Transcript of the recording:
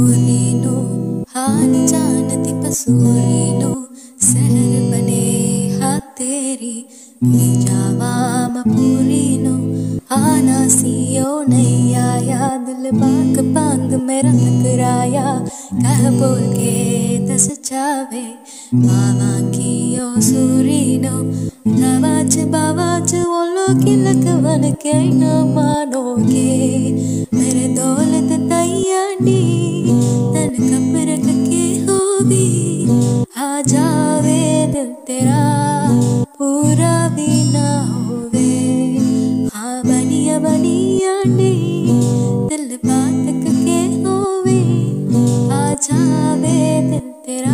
लीलो हाथ जानत कसूलीलो सहर बने हा तेरी भेजावा मपूरीनो, आना सीओ नैया या दिल बाग बांग में रंग कराया, कह बोल के दस चावे मामा की ओ सूरीनो नवाज़ बावाज ओलो की लकवन के न मानोगे, मेरे दौलत तैयारी जावे दिल तेरा, पूरा भी ना होवे। हाँ बनिया बनिया नहीं दिल बात के होवे। आ जावे तेरा